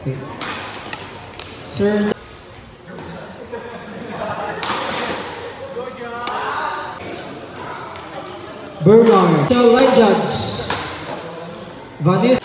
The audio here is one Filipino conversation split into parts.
Sir. Bernard. The legends. Vanessa.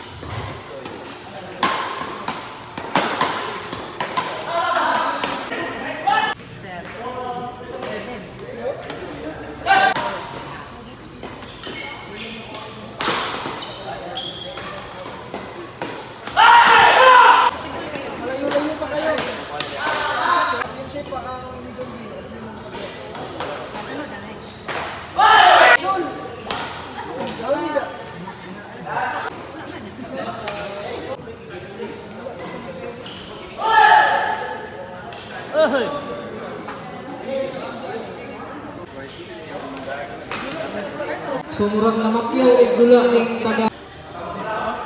Sumurag na makyaw o gula ning taga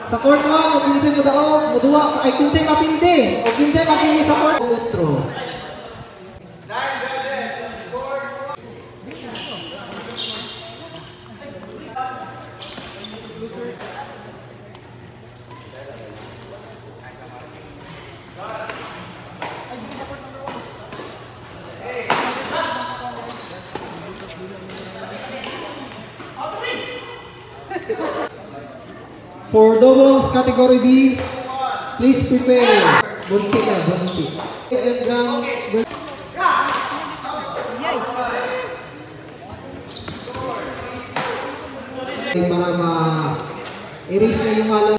sa court 1 o kinsay mo daog moduwa ay kinsay mapindi o kinsay mapindi sa court. Outro For doubles category B, please prepare. Bunchi ka, bunchi. And round, para ma-erase na yung alam.